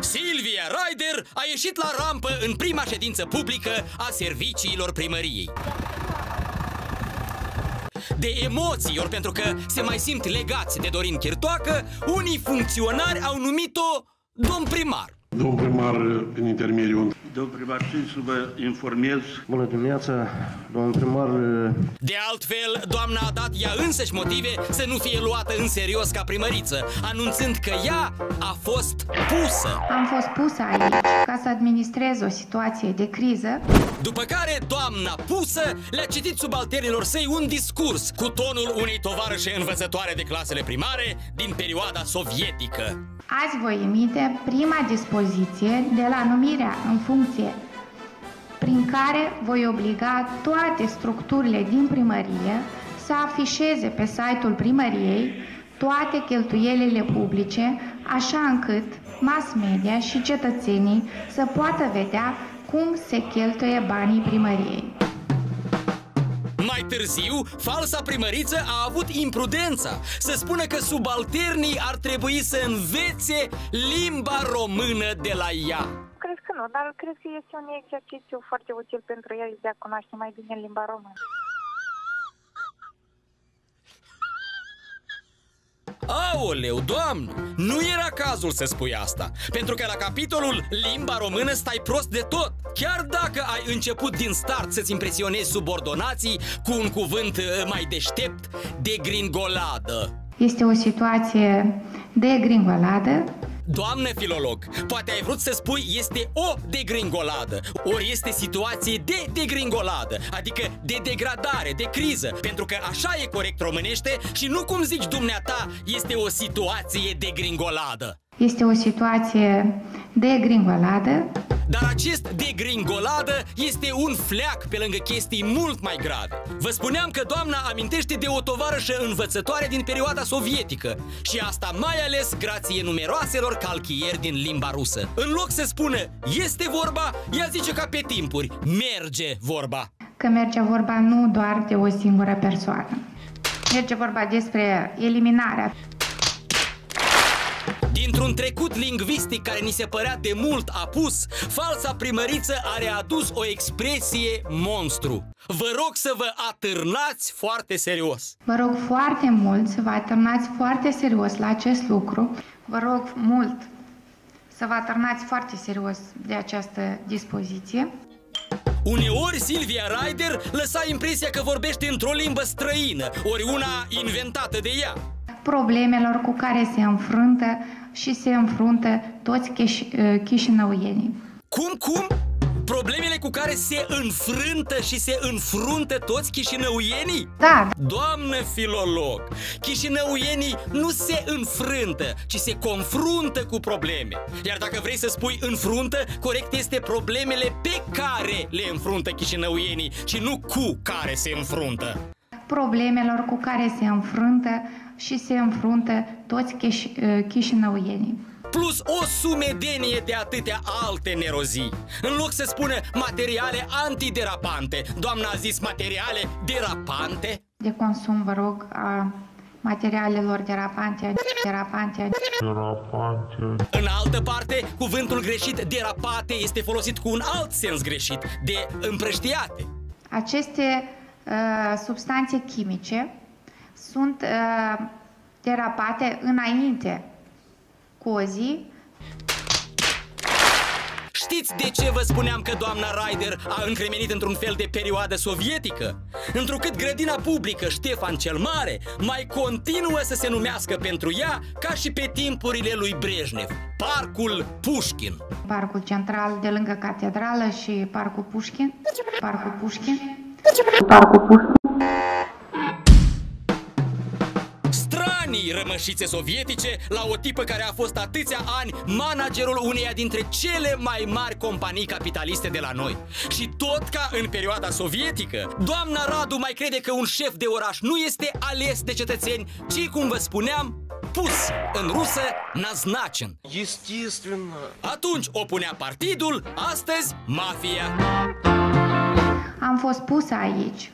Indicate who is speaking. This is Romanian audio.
Speaker 1: Silvia Ryder a ieșit la rampă în prima ședință publică a serviciilor primăriei. De emoții, ori pentru că se mai simt legați de Dorin Chirtoacă, unii funcționari au numit-o domn primar.
Speaker 2: Domnul primar, prin intermediul
Speaker 3: Domnul primar, țin să vă informez
Speaker 4: Bună dimineața, domnul primar.
Speaker 1: De altfel, doamna a dat ea însăși motive să nu fie luată în serios ca primăriță, anunțând că ea a fost pusă.
Speaker 5: Am fost pusă aici ca să administrez o situație de criză.
Speaker 1: După care doamna pusă le-a citit subalternilor săi un discurs cu tonul unei tovarășe învățătoare de clasele primare din perioada sovietică.
Speaker 5: Azi voi emite prima dispoziție de la numirea în funcție prin care voi obliga toate structurile din primărie să afișeze pe site-ul primăriei toate cheltuielile publice, așa încât mass media și cetățenii să poată vedea cum se cheltuie banii primăriei.
Speaker 1: Mai târziu, falsa primăriță a avut imprudența să spună că subalternii ar trebui să învețe limba română de la ea.
Speaker 6: Cred că nu, dar cred că este un exercițiu foarte util pentru ei de a cunoaște mai bine limba română.
Speaker 1: Aoleu, doamnă, nu era cazul să spui asta Pentru că la capitolul limba română stai prost de tot Chiar dacă ai început din start să-ți impresionezi subordonații Cu un cuvânt uh, mai deștept, de gringoladă
Speaker 5: Este o situație de gringoladă
Speaker 1: Doamne filolog, poate ai vrut să spui este o degringoladă. Ori este situație de degringoladă Adică de degradare, de criză. Pentru că așa e corect românește Și nu cum zici dumneata este o situație de gringoladă
Speaker 5: Este o situație de gringoladă
Speaker 1: dar acest degringoladă este un fleac pe lângă chestii mult mai grave. Vă spuneam că doamna amintește de o tovarășă învățătoare din perioada sovietică și asta mai ales grație numeroaselor calchieri din limba rusă. În loc să spună este vorba, ea zice ca pe timpuri, merge vorba.
Speaker 5: Că merge vorba nu doar de o singură persoană. Merge vorba despre eliminarea
Speaker 1: Dintr-un trecut lingvistic care ni se părea de mult apus, falsa primăriță a readus o expresie monstru. Vă rog să vă atârnați foarte serios.
Speaker 5: Vă rog foarte mult să vă atârnați foarte serios la acest lucru. Vă rog mult să vă atârnați foarte serios de această dispoziție.
Speaker 1: Uneori Silvia Ryder lăsa impresia că vorbește într-o limbă străină, ori una inventată de ea.
Speaker 5: Problemelor cu care se înfruntă și se înfruntă toți chiș- chișinăuienii.
Speaker 1: Cum, cum? Problemele cu care se înfrântă și se înfruntă toți chișinăuienii?
Speaker 5: Da.
Speaker 1: Doamnă filolog, chișinăuienii nu se înfrântă, ci se confruntă cu probleme. Iar dacă vrei să spui înfruntă, corect este problemele pe care le înfruntă chișinăuienii și nu cu care se înfruntă.
Speaker 5: Problemelor cu care se înfruntă și se înfruntă toți chiș- chișinăuienii
Speaker 1: plus o sumedenie de atâtea alte nerozii. În loc să spună materiale antiderapante, doamna a zis materiale derapante?
Speaker 5: De consum, vă rog, a materialelor derapante, derapante,
Speaker 1: derapante. În altă parte, cuvântul greșit derapate este folosit cu un alt sens greșit, de împrăștiate.
Speaker 5: Aceste uh, substanțe chimice sunt uh, derapate înainte cu o zi.
Speaker 1: Știți de ce vă spuneam că doamna Ryder a încremenit într-un fel de perioadă sovietică? Întrucât grădina publică Ștefan cel Mare mai continuă să se numească pentru ea ca și pe timpurile lui Brejnev, Parcul Pușkin.
Speaker 5: Parcul central de lângă catedrală și Parcul Pușkin. Parcul Pușkin.
Speaker 6: Parcul Pușkin.
Speaker 1: Stranii rămășițe sovietice la o tipă care a fost atâția ani managerul uneia dintre cele mai mari companii capitaliste de la noi. Și tot ca în perioada sovietică, doamna Radu mai crede că un șef de oraș nu este ales de cetățeni, ci, cum vă spuneam, pus în rusă naznacen.
Speaker 4: Естественно.
Speaker 1: Atunci o punea partidul, astăzi mafia.
Speaker 5: Am fost pusă aici